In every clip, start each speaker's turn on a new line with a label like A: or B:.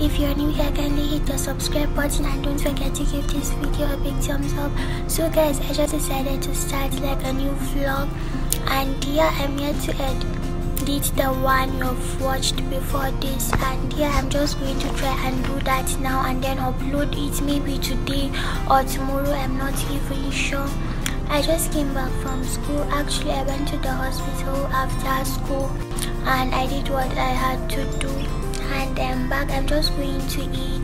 A: if you're new here kindly hit the subscribe button and don't forget to give this video a big thumbs up. So guys i just decided to start like a new vlog. And yeah i'm here to edit the one you've watched before this. And yeah i'm just going to try and do that now and then upload it maybe today or tomorrow. I'm not even sure. I just came back from school. Actually, I went to the hospital after school and I did what I had to do. And I'm back. I'm just going to eat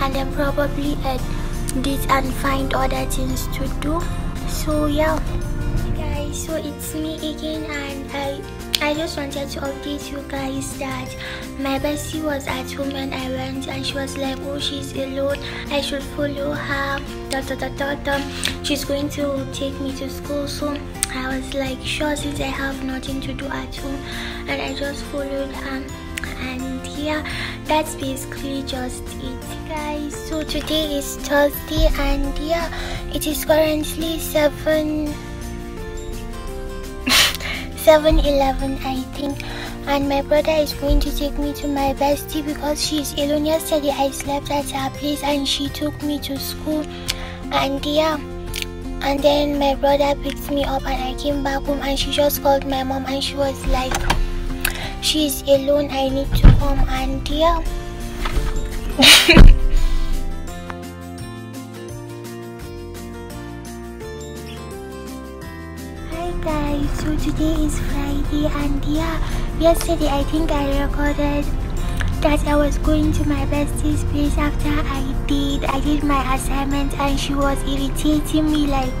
A: and then probably edit and find other things to do. So yeah, guys. So it's me again, I I just wanted to update you guys that my bestie was at home when I went and she was like, oh, she's alone. I should follow her. Da, da, da, da, da. She's going to take me to school. So I was like, sure, since I have nothing to do at home. And I just followed her. And yeah, that's basically just it, guys. So today is Thursday and yeah, it is currently 7 7-Eleven I think. And my brother is going to take me to my bestie because she's alone. Yesterday I slept at her place and she took me to school. And yeah. And then my brother picked me up and I came back home and she just called my mom and she was like she's alone. I need to come. And yeah guys so today is friday and yeah yesterday i think i recorded that i was going to my bestie's place after i did i did my assignment and she was irritating me like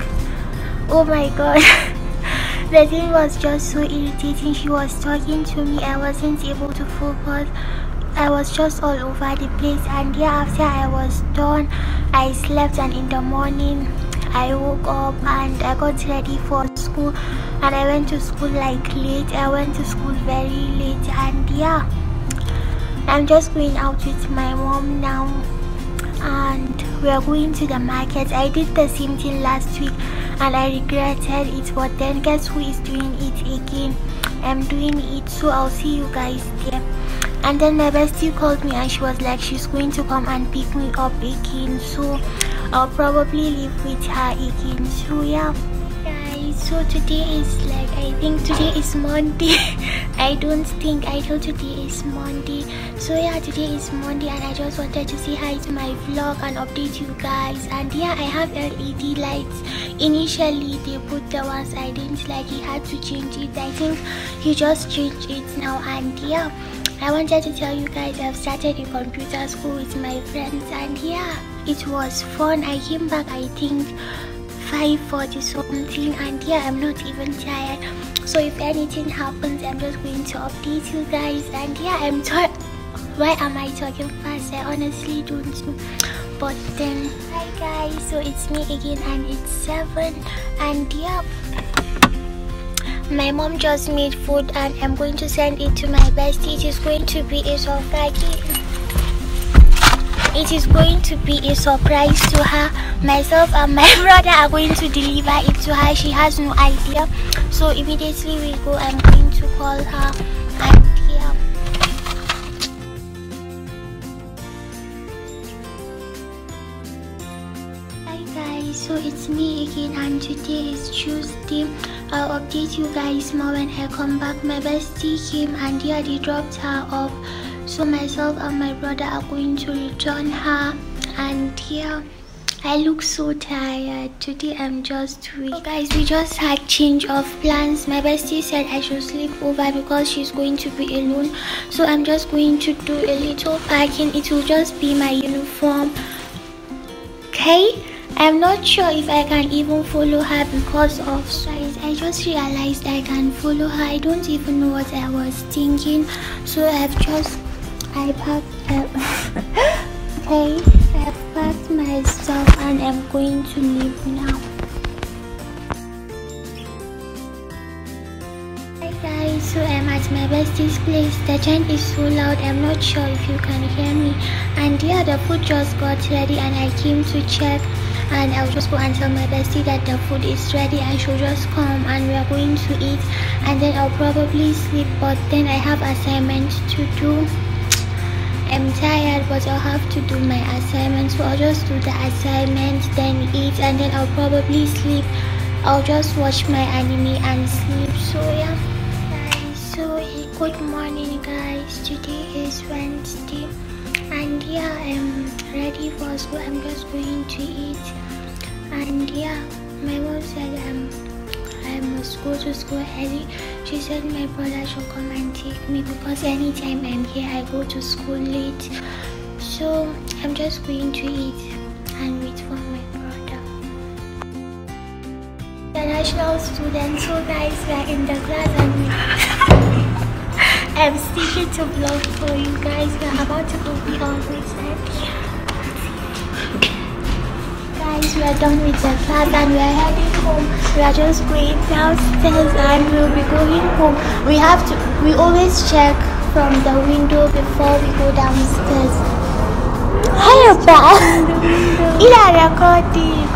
A: oh my god. The thing was just so irritating. She was talking to me. I wasn't able to focus. I was just all over the place and yeah after I was done I slept and in the morning I woke up and I got ready for school and I went to school like late. I went to school very late and yeah, I'm just going out with my mom now and we are going to the market. I did the same thing last week and I regretted it but then guess who is doing it again? I'm doing it so I'll see you guys there and then my bestie called me and she was like she's going to come and pick me up again so I'll probably live with her again. So yeah. Guys so today is like I think today is Monday. I don't think I thought today is Monday. So yeah today is Monday and I just wanted to say hi to my vlog and update you guys. And yeah I have LED lights. Initially they put the ones I didn't like. He had to change it. I think he just changed it now. And yeah I wanted to tell you guys I've started a computer school with my friends. And yeah it was fun. I came back i think 540 something and yeah i'm not even tired. So if anything happens i'm just going to update you guys. And yeah i'm tired why am i talking fast? I honestly don't know. But then hi guys so it's me again and it's seven and yeah. My mom just made food and i'm going to send it to my bestie. It is going to be a surprise it is going to be a surprise to her. Myself and my brother are going to deliver it to her. She has no idea. So immediately we go i'm going to call her and hi guys. So it's me again and today is tuesday. I'll update you guys more when i come back. My bestie came and yeah they dropped her off so myself and my brother are going to return her and yeah I look so tired. Today I'm just weak. So guys, we just had change of plans. My bestie said I should sleep over because she's going to be alone. So I'm just going to do a little packing. It will just be my uniform. Okay? I'm not sure if I can even follow her because of size. I just realized I can follow her. I don't even know what I was thinking. So I've just I packed up. okay, I packed my stuff and I'm going to leave now. Hi guys, so I'm at my bestie's place. The chant is so loud, I'm not sure if you can hear me. And yeah, the food just got ready and I came to check and I'll just go and tell my bestie that the food is ready and she'll just come and we're going to eat and then I'll probably sleep but then I have assignment to do I'm tired but I'll have to do my assignment so I'll just do the assignment then eat and then I'll probably sleep. I'll just watch my anime and sleep. So yeah guys. So good morning guys. Today is Wednesday. And yeah I'm ready for school. I'm just going to eat. And yeah my mom said I'm um, I must go to school early. She said my brother should come and take me because anytime I'm here, I go to school late. So I'm just going to eat and wait for my brother. International students, so guys, we are in the class and I'm sticking to vlog for you guys. We are about to go be on with guys, we are done with the class and we are heading home. We are just going downstairs and we'll be going home. We have to, we always check from the window before we go downstairs. Hey, ba! Ina recording.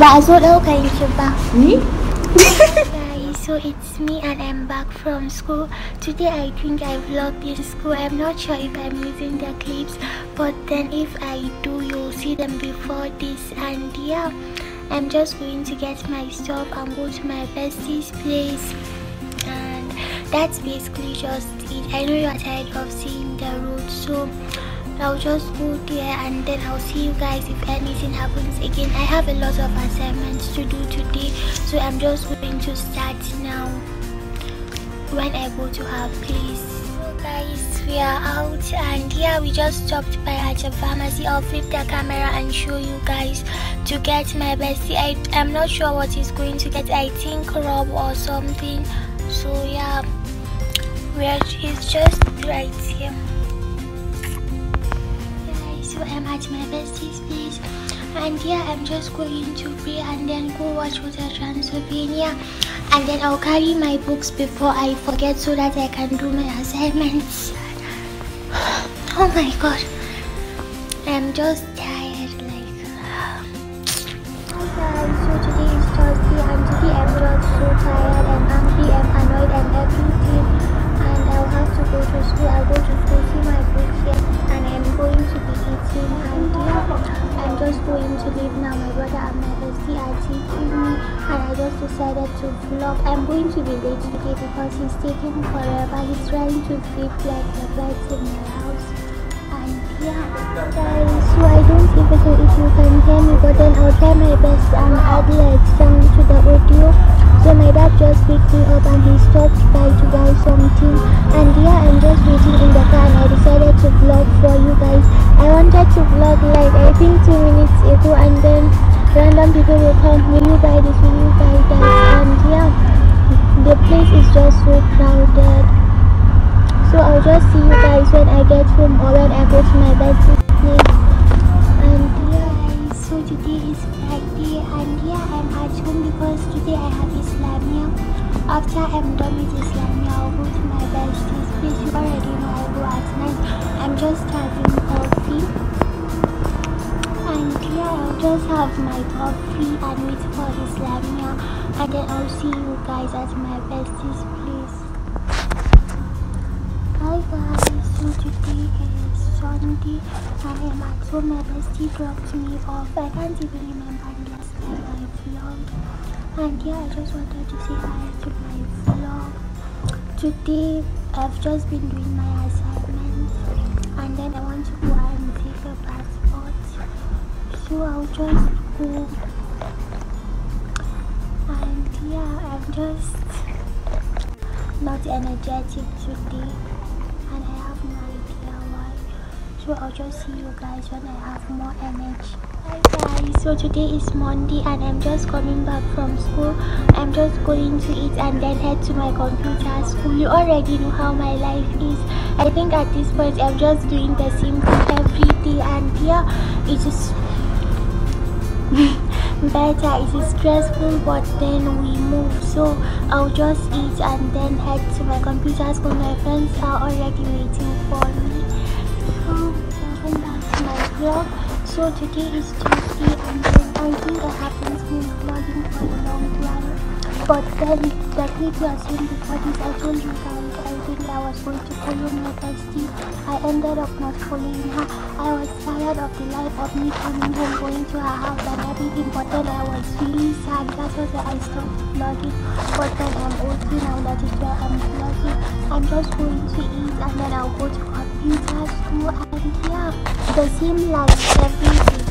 A: Ba zo ɗaukar ki ba. Ni? So it's me and I'm back from school. Today I think I vlogged in school. I'm not sure if I'm using the clips but then if I do you'll see them before this and yeah I'm just going to get my stuff and go to my bestie's place and that's basically just it. I know you're tired of seeing the road so I'll just go there and then I'll see you guys if anything happens again. I have a lot of assignments to do today so I'm just going to start now when I go to her place. So guys, we are out and yeah, we just stopped by at a pharmacy. I'll flip the camera and show you guys to get my bestie. I, I'm not sure what he's going to get. I think Rob or something. So yeah, where he's just right here I'm at my bestie's place and yeah I'm just going to pray and then go watch Hotel Transylvania. And then I'll carry my books before I forget so that I can do my assignments. Oh my god. I'm just tired like hi guys so today is Thursday and today I'm just so tired and angry and annoyed and everything. And I'll have to go to school. I'll go to school see my books here and I'm going to be and yeah, I'm just going to leave now. My brother and my bestie are taking me and I just decided to vlog. I'm going to be late today because he's taking forever. He's trying to fit like the lights in my house. And yeah, guys, so I don't even know if you can hear me, but then I'll try my best and add like sound to the audio. So my dad just picked me up and he stopped by to buy random people will come, will you buy this, will you buy that? And yeah, the place is just so crowded. So I'll just see you guys when I get home or when I go to my bestie's place. And yeah, so today is Friday and yeah, I'm at home because today I have Islamia. After I'm done with Islamia, I'll go to my bestie's place. You already know I go at night. I'm just having coffee. And yeah, I'll just have my coffee and wait for Islamia. And then I'll see you guys at my bestie's place. Hi guys, so today is Sunday and I'm at home. My bestie dropped me off. I can't even remember the last time I vlogged. And yeah, I just wanted to say hi to my vlog. Today, I've just been doing my assignments I'll just go. And yeah, I'm just not energetic today and I have no idea why. So I'll just see you guys when I have more energy. Hi guys, so today is Monday and I'm just coming back from school. I'm just going to eat and then head to my computer school. You already know how my life is. I think at this point I'm just doing the same thing every day and yeah, it is better it is stressful but then we move. So i'll just eat and then head to my computer school my friends are already waiting for me. So welcome back to my vlog. So today is tuesday and i think i haven't been vlogging for a long time. but then the clip are seeing before this i told you guys was going to my bestie. I ended up not following her. I was tired of the life of me coming home, going to her house and everything, but then I was really sad. That was why I stopped vlogging. But then I'm okay now, that is why I'm vlogging. I'm just going to eat and then I'll go to computer school and yeah, the same like everything.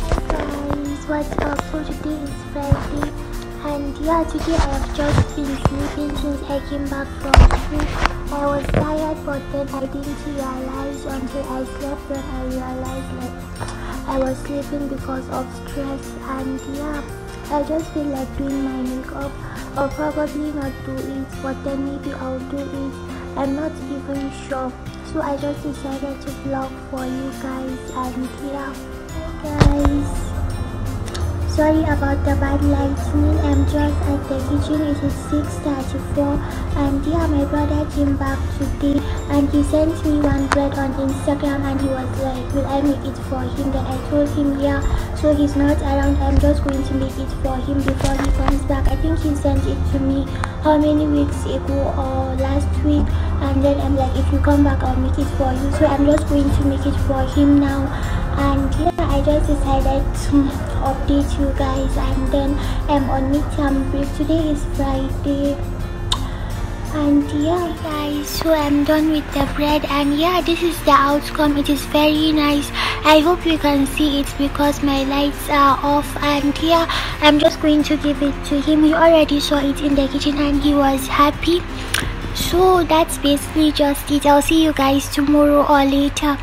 A: Hi guys, what's up? So today is Friday and yeah today I have just been sleeping since I came back from school. I was tired but then I didn't realize until I slept when I realized like I was sleeping because of stress. And yeah I just feel like doing my makeup. Or probably not do it but then maybe I'll do it. I'm not even sure. So I just decided to vlog for you guys. And yeah guys Sorry about the bad lighting. I'm just at the kitchen. It is 6.34 and yeah, my brother came back today and he sent me one bread on Instagram and he was like, will I make it for him? Then I told him, yeah, so he's not around. I'm just going to make it for him before he comes back. I think he sent it to me how many weeks ago or last week and then I'm like, if you come back, I'll make it for you. So I'm just going to make it for him now and yeah i just decided to update you guys. And then i'm on midterm break. Today is friday. And yeah guys so i'm done with the bread. And yeah this is the outcome. It is very nice. I hope you can see it because my lights are off. And yeah i'm just going to give it to him. He already saw it in the kitchen and he was happy. So that's basically just it. I'll see you guys tomorrow or later